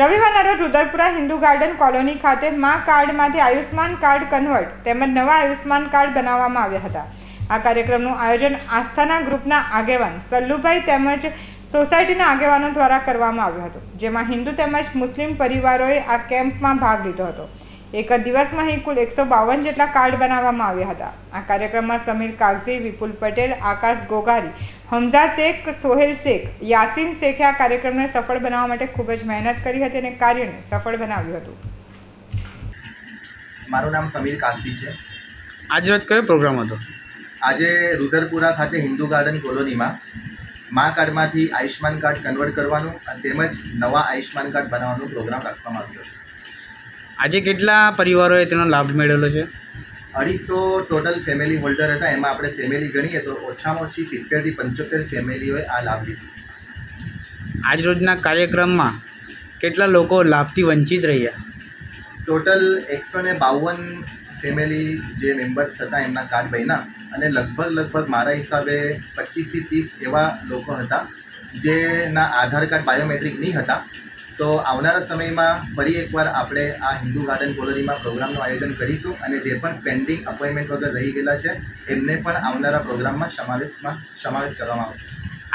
રવિવારના રોજ ઉદયપુરા Hindu garden colony ખાતે મા કાર્ડમાંથી આયુષ્માન કાર્ડ કન્વર્ટ તેમજ નવા આયુષ્માન કાર્ડ બનાવવામાં આવ્યા હતા. આ કાર્યક્રમનું આયોજન આસ્થાના ગ્રુપના આગેવાન સલ્લુભાઈ તેમજ સોસાયટીના આગેવાનો દ્વારા કરવામાં આવ્યું હતું, જેમાં હિન્દુ તેમજ મુસ્લિમ પરિવારોએ આ કેમ્પમાં ભાગ લીધો હતો. એક જ દિવસમાં અહીં કુલ એકસો બાવન જેટલા કાર્ડ બનાવવામાં આવ્યા હતા. આ કાર્યક્રમમાં સમીર કાગઝી વિપુલ પટેલ આકાશ ગોગારી હમઝા શેખ સોહેલ શેખ યાસીન શેખે આ કાર્યક્રમને સફળ બનાવવા માટે ખૂબ જ મહેનત કરી હતી અને કાર્યને સફળ બનાવ્યું હતું. મારું નામ સમીર કાગઝી છે. આજરોજ કયો પ્રોગ્રામ હતો? આજે રુદરપુરા ખાતે હિન્દુ ગાર્ડન કોલોનીમાં મા કાર્ડમાંથી આયુષ્યમાન કાર્ડ કન્વર્ટ કરવાનું અને તેમજ નવા આયુષ્માન કાર્ડ બનાવવાનો પ્રોગ્રામ રાખવામાં આવ્યો છે. આજે કેટલા પરિવારોએ તેનો લાભ મેળવેલો છે? અઢીસો ટોટલ ફેમિલી હોલ્ડર હતા. એમાં આપણે ફેમિલી ગણીએ તો ઓછામાં ઓછી સિત્તેરથી પંચોતેર ફેમિલીઓએ આ લાભ લીધો. આજરોજના કાર્યક્રમમાં કેટલા લોકો લાભથી વંચિત રહ્યા? ટોટલ એકસો ને બાવન ફેમિલી જે મેમ્બર્સ હતા એમના કાર્ડ બન્યા અને લગભગ લગભગ મારા હિસાબે પચીસથી ત્રીસ એવા લોકો હતા જેના આધાર કાર્ડ બાયોમેટ્રિક નહીં હતા. તો આવનારા સમયમાં ફરી એકવાર આપણે આ હિન્દુ ગાર્ડન કોલોનીમાં પ્રોગ્રામનું આયોજન કરીશું અને જે પણ પેન્ડિંગ અપોઇન્ટમેન્ટ વગર રહી ગયેલા છે એમને પણ આવનારા પ્રોગ્રામમાં સમાવેશમાં સમાવેશ કરવામાં આવશે.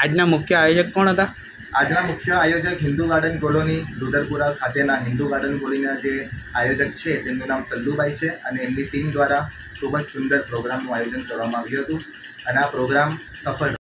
આજના મુખ્ય આયોજક કોણ હતા? આજના મુખ્ય આયોજક હિન્દુ ગાર્ડન કોલોની રુદરપુરા ખાતેના હિન્દુ ગાર્ડન કોલોનીના જે આયોજક છે તેમનું નામ સલ્લુભાઈ છે અને એમની ટીમ દ્વારા ખૂબ જ સુંદર પ્રોગ્રામનું આયોજન કરવામાં આવ્યું હતું. અને આ પ્રોગ્રામ સફળ